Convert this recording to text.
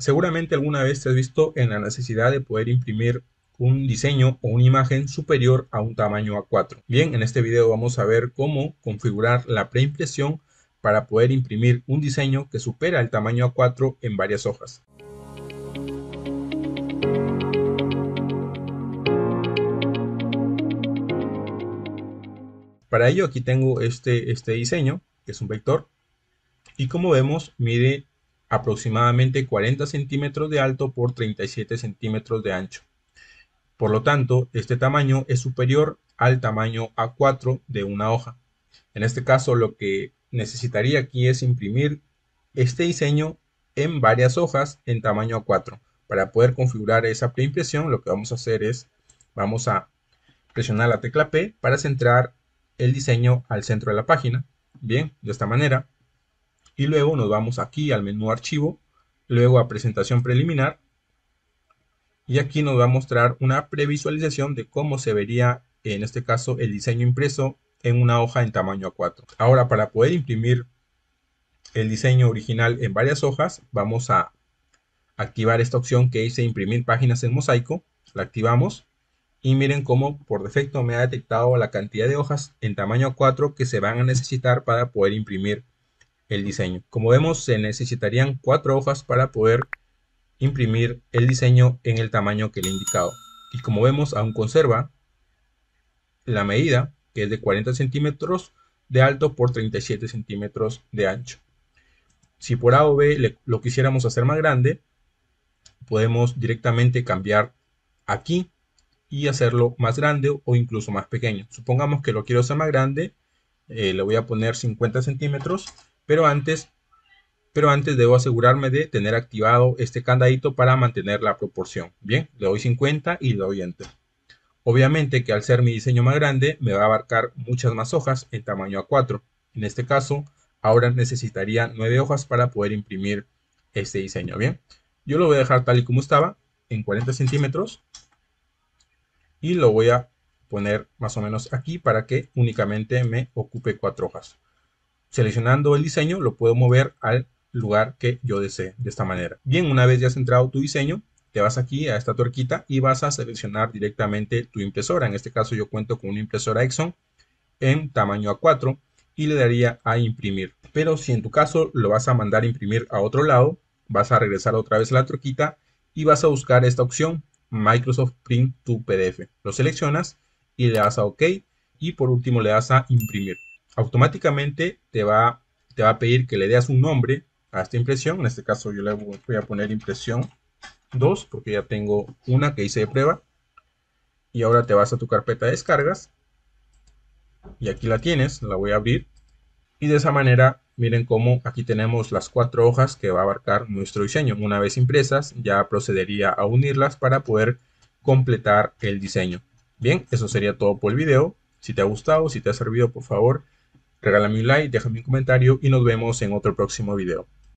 Seguramente alguna vez te has visto en la necesidad de poder imprimir un diseño o una imagen superior a un tamaño A4. Bien, en este video vamos a ver cómo configurar la preimpresión para poder imprimir un diseño que supera el tamaño A4 en varias hojas. Para ello aquí tengo este, este diseño, que es un vector, y como vemos mide aproximadamente 40 centímetros de alto por 37 centímetros de ancho. Por lo tanto, este tamaño es superior al tamaño A4 de una hoja. En este caso, lo que necesitaría aquí es imprimir este diseño en varias hojas en tamaño A4. Para poder configurar esa preimpresión, lo que vamos a hacer es, vamos a presionar la tecla P para centrar el diseño al centro de la página. Bien, de esta manera. Y luego nos vamos aquí al menú archivo, luego a presentación preliminar. Y aquí nos va a mostrar una previsualización de cómo se vería, en este caso, el diseño impreso en una hoja en tamaño A4. Ahora, para poder imprimir el diseño original en varias hojas, vamos a activar esta opción que dice imprimir páginas en mosaico. La activamos y miren cómo por defecto me ha detectado la cantidad de hojas en tamaño A4 que se van a necesitar para poder imprimir el diseño. Como vemos se necesitarían cuatro hojas para poder imprimir el diseño en el tamaño que le he indicado. Y como vemos aún conserva la medida que es de 40 centímetros de alto por 37 centímetros de ancho. Si por A o B lo quisiéramos hacer más grande, podemos directamente cambiar aquí y hacerlo más grande o incluso más pequeño. Supongamos que lo quiero hacer más grande, eh, le voy a poner 50 centímetros, pero antes, pero antes debo asegurarme de tener activado este candadito para mantener la proporción. Bien, le doy 50 y le doy Enter. Obviamente que al ser mi diseño más grande me va a abarcar muchas más hojas en tamaño A4. En este caso, ahora necesitaría 9 hojas para poder imprimir este diseño. Bien, yo lo voy a dejar tal y como estaba, en 40 centímetros y lo voy a poner más o menos aquí para que únicamente me ocupe cuatro hojas. Seleccionando el diseño lo puedo mover al lugar que yo desee de esta manera. Bien, una vez ya has centrado tu diseño, te vas aquí a esta tuerquita y vas a seleccionar directamente tu impresora. En este caso yo cuento con una impresora Exxon en tamaño A4 y le daría a imprimir. Pero si en tu caso lo vas a mandar a imprimir a otro lado, vas a regresar otra vez a la tuerquita y vas a buscar esta opción Microsoft Print to PDF. Lo seleccionas y le das a OK y por último le das a imprimir. Automáticamente te va, te va a pedir que le des un nombre a esta impresión. En este caso yo le voy a poner impresión 2 porque ya tengo una que hice de prueba. Y ahora te vas a tu carpeta de descargas. Y aquí la tienes, la voy a abrir. Y de esa manera miren cómo aquí tenemos las cuatro hojas que va a abarcar nuestro diseño. Una vez impresas, ya procedería a unirlas para poder completar el diseño. Bien, eso sería todo por el video. Si te ha gustado, si te ha servido, por favor, regálame un like, déjame un comentario y nos vemos en otro próximo video.